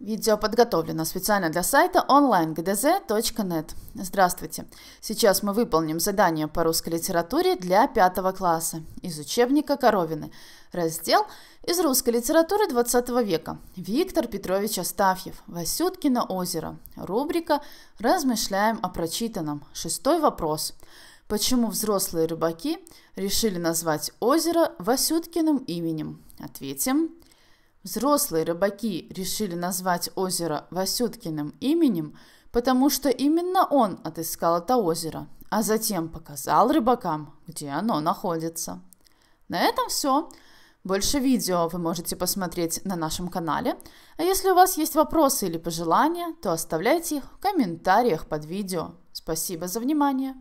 Видео подготовлено специально для сайта onlinegdz.net. Здравствуйте! Сейчас мы выполним задание по русской литературе для пятого класса из учебника Коровины. Раздел из русской литературы 20 века. Виктор Петрович Астафьев. Васюткино озеро. Рубрика «Размышляем о прочитанном». Шестой вопрос. Почему взрослые рыбаки решили назвать озеро Васюткиным именем? Ответим. Взрослые рыбаки решили назвать озеро Васюткиным именем, потому что именно он отыскал это озеро, а затем показал рыбакам, где оно находится. На этом все. Больше видео вы можете посмотреть на нашем канале. А если у вас есть вопросы или пожелания, то оставляйте их в комментариях под видео. Спасибо за внимание!